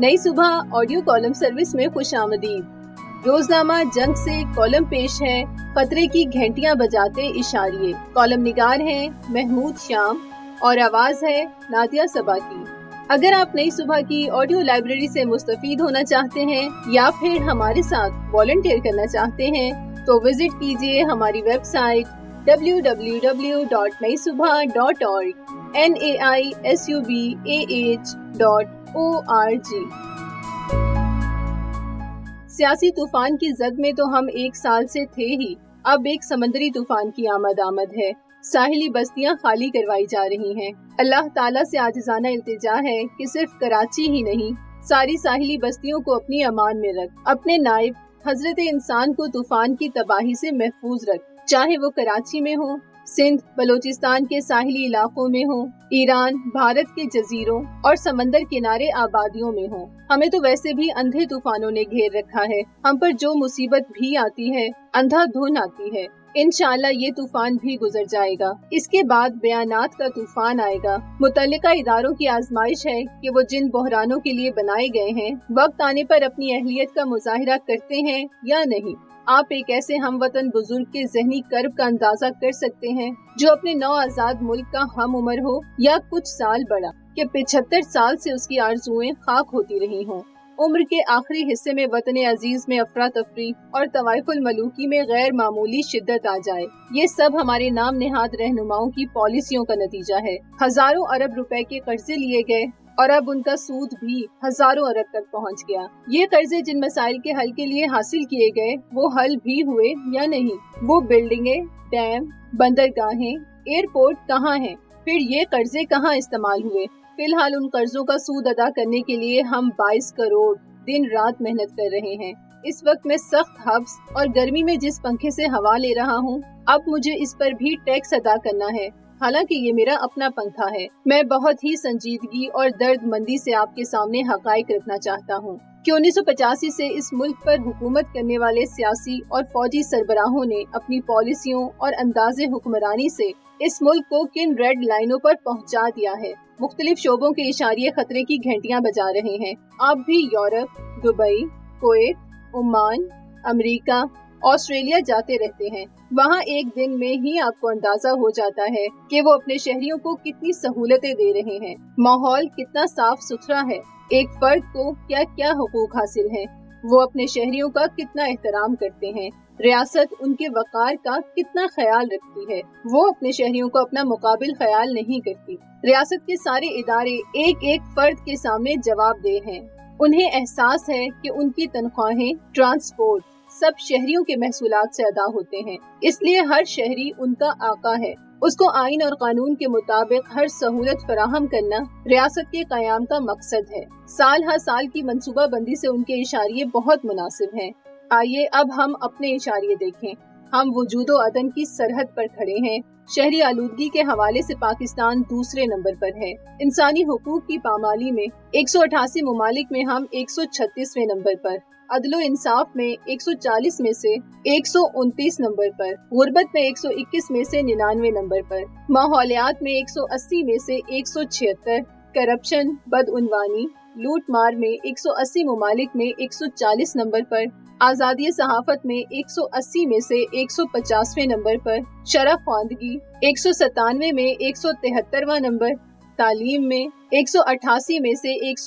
नई सुबह audio column service में खुश आमदीद। रोजनामा जंग से कॉलम पेश है, खतरे की घंटियाँ बजाते इशारिये कॉलम निगार हैं, महमूद श्याम, और आवाज़ है नादिया सबा की। अगर आप नई सुबह की ऑडियो लाइब्रेरी से मुस्तफ़ होना चाहते हैं, या फिर हमारे साथ वॉल्टियर करना चाहते हैं तो विज़िट कीजिए हमारी website www.naisubha.org n a i s u b a h o r g सियासी तूफ़ान की जद में तो हम एक साल से थे ही। अब एक समंदरी तूफ़ान की आमद आमद है। साहिली बस्तियाँ खाली करवाई जा रही हैं। अल्लाह ताला से आजाना इल्तिजा है कि सिर्फ़ कराची ही नहीं, सारी साहिली बस्तियों को अपनी अमान में रख, अपने नायब, हज़रत इंसान को तूफ़ान की तबाही से महफूज रख, चाहे वो कराची में हो सिंध, बलोचिस्तान के साहिली इलाकों में हो, ईरान, भारत के जजीरों और समंदर किनारे आबादियों में हो। हमें तो वैसे भी अंधे तूफानों ने घेर रखा है। हम पर जो मुसीबत भी आती है, अंधा धुन आती है, इनशाला ये तूफ़ान भी गुजर जाएगा। इसके बाद बयानात का तूफ़ान आएगा। मुतल इदारों की आजमाइश है कि वो जिन बहरानों के लिए बनाए गए हैं, वक्त आने पर अपनी अहलियत का मुजाहरा करते हैं या नहीं। आप एक ऐसे हम वतन बुज़ुर्ग के जहनी कर्ब का अंदाज़ा कर सकते हैं, जो अपने नौ आज़ाद मुल्क का हम उम्र हो या कुछ साल बड़ा, के पिछहत्तर साल से उसकी आरजुएँ खाक होती रही हों। उम्र के आखिरी हिस्से में वतन अज़ीज़ में अफरा तफरी और तवाइफुल मलूकी में गैर मामूली शिद्दत आ जाए। ये सब हमारे नाम निहाद रहनुमाओं की पॉलिसियों का नतीजा है। हज़ारों अरब रुपए के कर्जे लिए गए और अब उनका सूद भी हज़ारों अरब तक पहुँच गया। ये कर्जे जिन मसाइल के हल के लिए हासिल किए गए, वो हल भी हुए या नहीं? वो बिल्डिंगे, डैम, बंदरगाहें, एयरपोर्ट कहाँ हैं? फिर ये कर्जे कहाँ इस्तेमाल हुए? फ़िलहाल उन कर्जों का सूद अदा करने के लिए हम 22 करोड़ दिन रात मेहनत कर रहे हैं। इस वक्त मैं सख्त हब्स और गर्मी में जिस पंखे से हवा ले रहा हूँ, अब मुझे इस पर भी टैक्स अदा करना है। हालाँकि ये मेरा अपना पंखा है। मैं बहुत ही संजीदगी और दर्द मंदी से आपके सामने हकाइक रखना चाहता हूँ। कि उन्नीस से इस मुल्क पर हुकूमत करने वाले सियासी और फौजी सरबराहों ने अपनी पॉलिसियों और अंदाज हुक्मरानी से इस मुल्क को किन रेड लाइनों पर पहुँचा दिया है? मुख्तलिफ़ शोबों के इशारे खतरे की घंटियाँ बजा रहे हैं। आप भी Europe, Dubai Kuwait Oman, America Australia जाते रहते हैं। वहाँ एक दिन में ही आपको अंदाज़ा हो जाता है कि वो अपने शहरियों को कितनी सहूलतें दे रहे हैं। माहौल कितना साफ़ सुथरा है। एक फर्द को क्या क्या हकूक हासिल है? वो अपने शहरियों का कितना एहतराम करते हैं? रियासत उनके वकार का कितना ख्याल रखती है? वो अपने शहरियों को अपना मुकाबिल ख्याल नहीं करती। रियासत के सारे इदारे एक एक फर्द के सामने जवाब दे हैं। उन्हें एहसास है कि उनकी तनख्वाहें ट्रांसपोर्ट सब शहरियों के महसूलात से अदा होते हैं। इसलिए हर शहरी उनका आका है। उसको आइन और कानून के मुताबिक हर सहूलत फराहम करना रियासत के क्याम का मकसद है। साल हर साल की मनसूबा बंदी से उनके इशारे बहुत मुनासिब हैं। आइए अब हम अपने इशारे देखें। हम वजूदो अदन की सरहद पर खड़े हैं। शहरी आलूदगी के हवाले से पाकिस्तान दूसरे नंबर पर है। इंसानी हकूक की पामाली में एक सौ अठासी ममालिक में हम एक सौ छत्तीसवे नंबर पर, अदलो इंसाफ में 140 में से एक सौ उनतीस नंबर पर, गुर्बत में 121 में से निन्यानवे नंबर पर, माहौलियात में 180 में से एक सौ छिहत्तर, करप्शन, बदउनवानी लूट मार में 180 ममालिक में 140 नंबर पर, आज़ादी सहाफत में 180 में से एक नंबर पर शराब खानदगी एक सौ सतानवे में एक नंबर, तालीम में एक सौ अठासी में से एक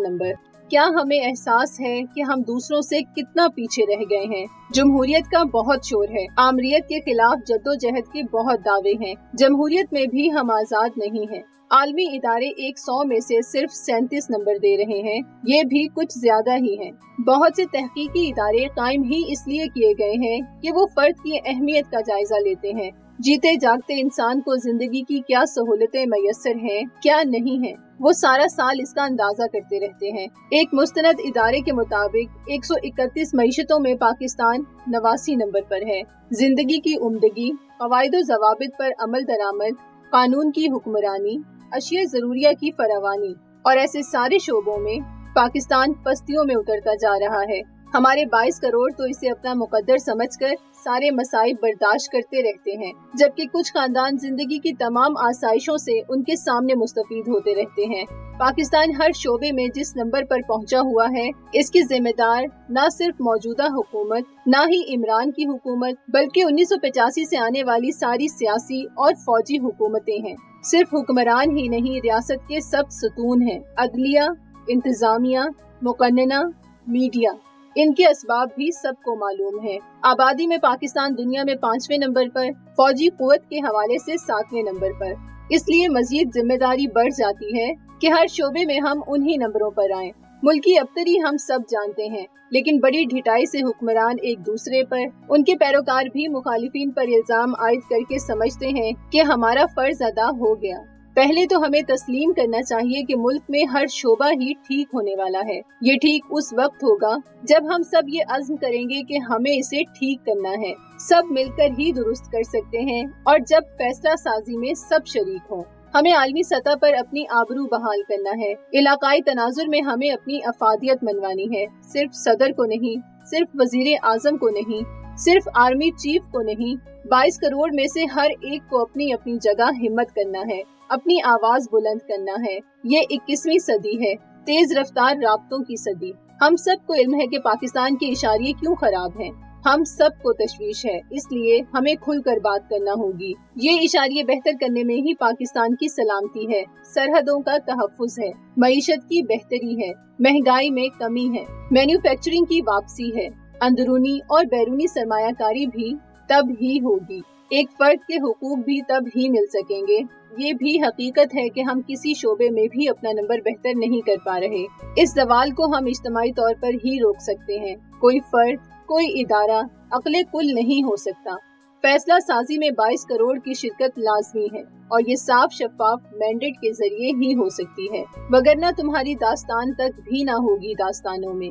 नंबर। क्या हमें एहसास है कि हम दूसरों से कितना पीछे रह गए हैं? जमहूरियत का बहुत शोर है। आमरीत के खिलाफ जद्दोजहद के बहुत दावे हैं। जमहूरियत में भी हम आज़ाद नहीं हैं। आलमी इदारे एक सौ में से सिर्फ़ सैतीस नंबर दे रहे हैं। ये भी कुछ ज़्यादा ही है। बहुत से तहकीकी इदारे कायम ही इसलिए किए गए हैं कि वो फर्द की अहमियत का जायजा लेते हैं। जीते जागते इंसान को ज़िंदगी की क्या सहूलतें मैसर हैं, क्या नहीं है, वो सारा साल इसका अंदाज़ा करते रहते हैं। एक मुस्तनद इदारे के मुताबिक 131 मीशतों में पाकिस्तान नवासी नंबर पर है। ज़िंदगी की उमदगी कवायद जवाबित पर अमल दरामद, कानून की हुक्मरानी, अशिया जरूरिया की फरावानी और ऐसे सारे शोबों में पाकिस्तान पस्तियों में उतरता जा रहा है। हमारे 22 करोड़ तो इसे अपना मुकद्दर समझकर सारे मसाइब बर्दाश्त करते रहते हैं, जबकि कुछ खानदान ज़िंदगी की तमाम आसाइशों से उनके सामने मुस्तफ़ होते रहते हैं। पाकिस्तान हर शोबे में जिस नंबर पर पहुँचा हुआ है, इसकी जिम्मेदार न सिर्फ़ मौजूदा हुकूमत, न ही इमरान की हुकूमत, बल्कि उन्नीस से आने वाली सारी सियासी और फौजी हुकूमतें हैं। सिर्फ़ हुक्मरान ही नहीं, रियासत के सब सतून हैं। अदलिया, इंतजामिया मुकन्ना मीडिया। इनके असबाब भी सबको मालूम है। आबादी में पाकिस्तान दुनिया में पाँचवें नंबर पर, फौजी कुत के हवाले से सातवें नंबर पर। इसलिए मजीद ज़िम्मेदारी बढ़ जाती है कि हर शोबे में हम उन्हीं नंबरों पर आए। मुल्की अबतरी हम सब जानते हैं, लेकिन बड़ी ढिटाई से हुक्मरान एक दूसरे पर, उनके पैरोकार भी मुखालिफिन पर इल्ज़ाम आयद करके समझते हैं कि हमारा फ़र्ज़ अदा हो गया। पहले तो हमें तस्लीम करना चाहिए कि मुल्क में हर शोबा ही ठीक होने वाला है। ये ठीक उस वक्त होगा जब हम सब ये अज़्म करेंगे कि हमें इसे ठीक करना है। सब मिलकर ही दुरुस्त कर सकते हैं और जब फैसला साजी में सब शरीक हों। हमें आलमी सतह पर अपनी आबरू बहाल करना है। इलाकाई तनाजुर में हमें अपनी अफादियत मनवानी है। सिर्फ़ सदर को नहीं, सिर्फ़ वज़ीर आज़म को नहीं, सिर्फ़ आर्मी चीफ को नहीं 22 करोड़ में से हर एक को अपनी अपनी जगह हिम्मत करना है। अपनी आवाज़ बुलंद करना है। ये इक्कीसवीं सदी है। तेज रफ्तार राबतों की सदी। हम सबको इल्म है कि पाकिस्तान के इशारे क्यों खराब हैं। हम सबको तशवीश है। इसलिए हमें खुलकर बात करना होगी। ये इशारे बेहतर करने में ही पाकिस्तान की सलामती है। सरहदों का तहफ़ है। मीशत की बेहतरी है। महँगाई में कमी है। मैन्युफैक्चरिंग की वापसी है। अंदरूनी और बैरूनी सरमाकारी भी तब ही होगी। एक फर्द के हकूक भी तब ही मिल सकेंगे। ये भी हकीकत है कि हम किसी शोबे में भी अपना नंबर बेहतर नहीं कर पा रहे। इस सवाल को हम इज्तमाही तौर पर ही रोक सकते हैं। कोई फर्द, कोई इदारा, अकले कुल नहीं हो सकता। फैसला साजी में 22 करोड़ की शिरकत लाजमी है और ये साफ़ शफाफ मैंडेट के ज़रिए ही हो सकती है। वगरना तुम्हारी दास्तान तक भी ना होगी दास्तानों में।